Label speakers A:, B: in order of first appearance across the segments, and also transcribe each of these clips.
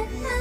A: it.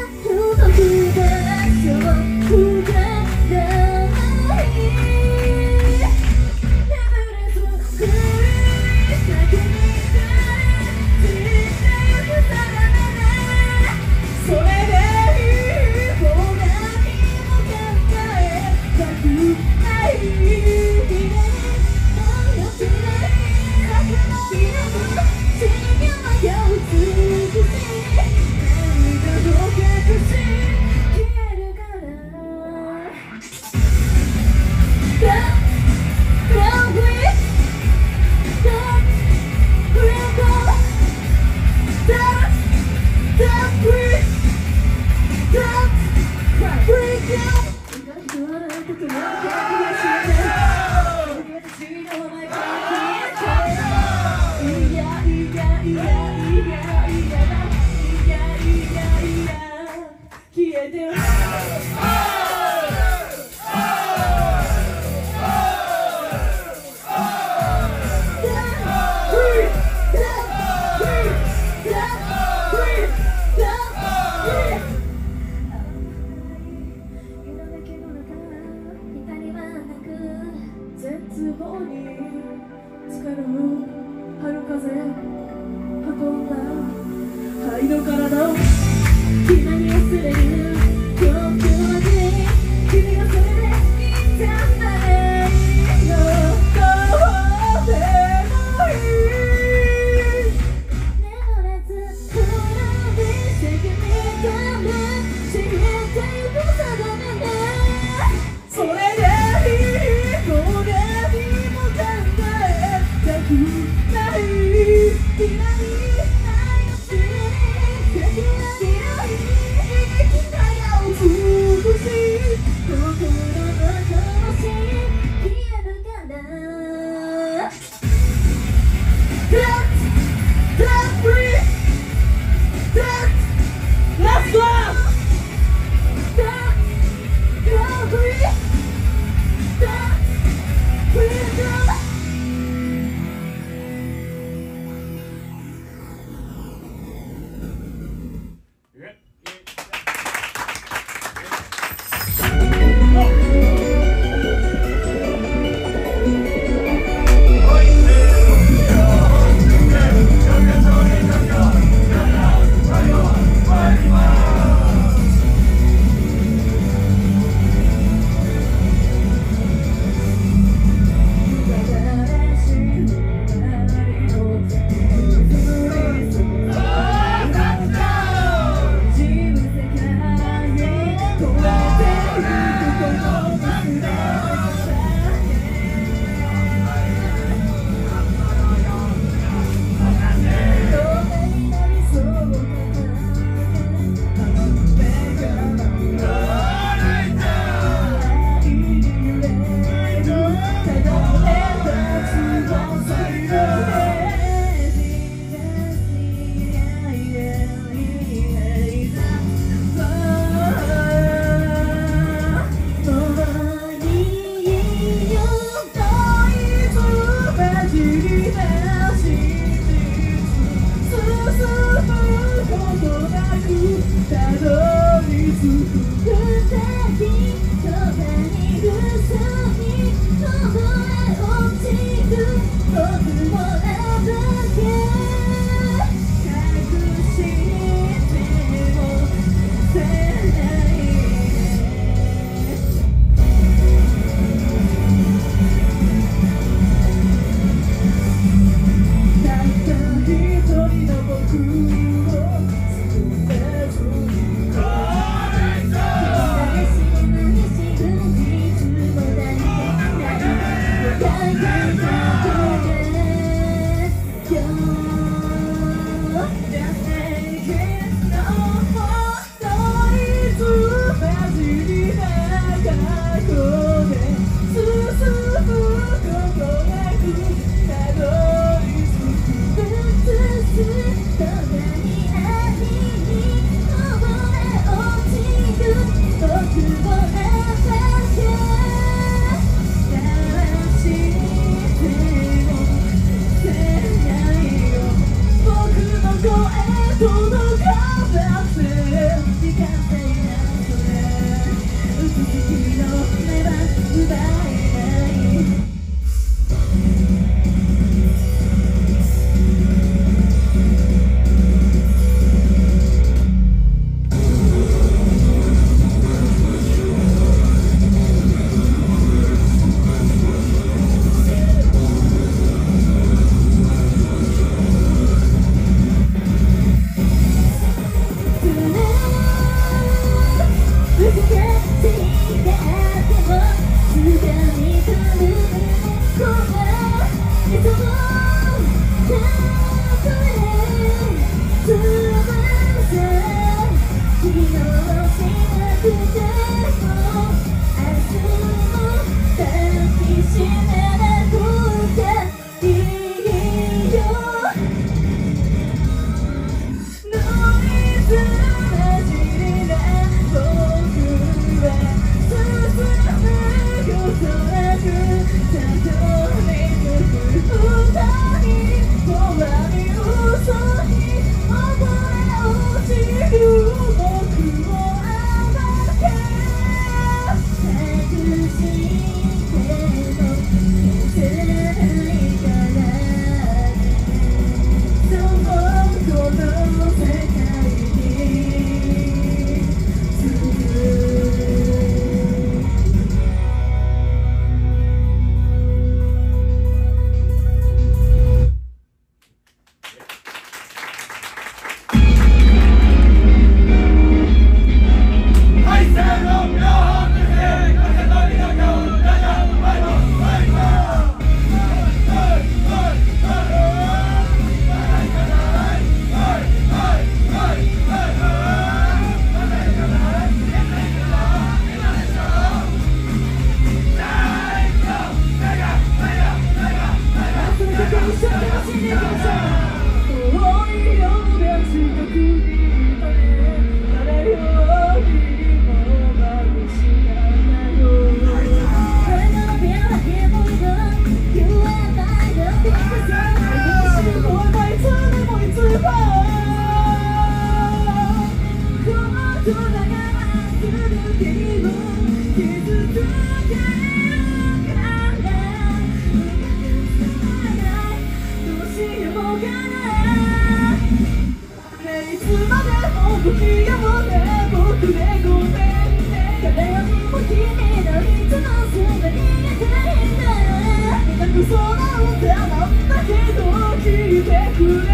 B: 空をたまったけど聞いてくれ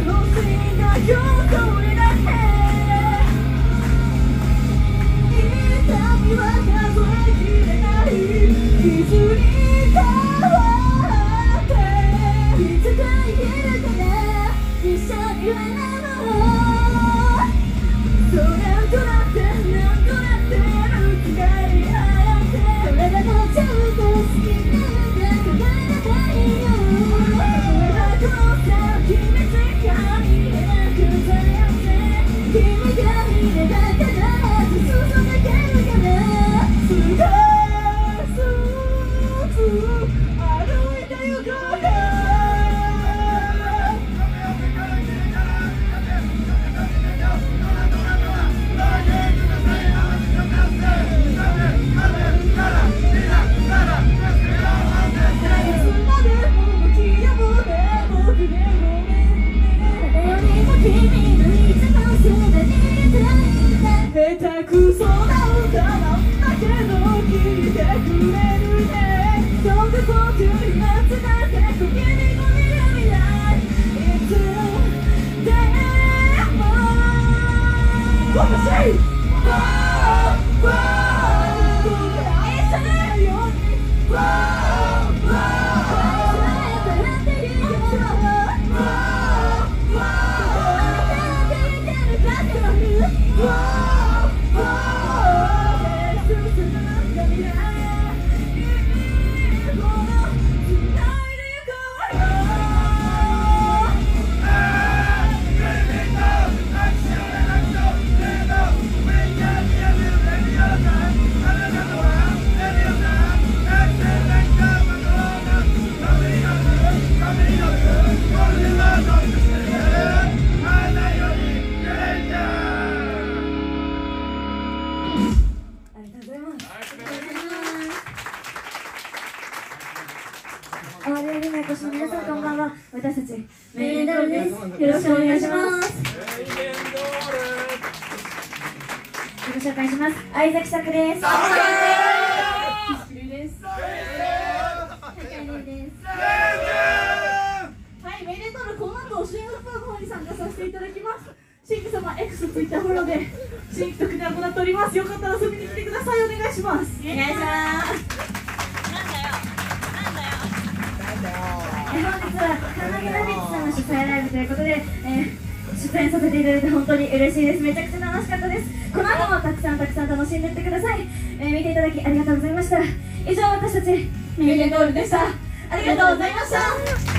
B: you
A: 越しの皆さんこんばんは私たちメインドールですよろしくお願いします。自紹介します相崎作ですサ
B: ですはいメイデンドールこの後シンガポールの方に参加させていただきます。シンク様 X ツイッターフォローで新規特典を行っております。よかったら遊びに来てください。お願いします。お願
A: いします。本日は神木ラビッツさんの主催ライブということで、えー、出演させていただいて本当に嬉しいです。めちゃ
C: くち
A: ゃ楽しかったです。この後もたくさんたくさん楽しんでいってください、えー、見ていただきありがとうございました。以上私たちミュージール
B: でした。
A: ありがとうございました。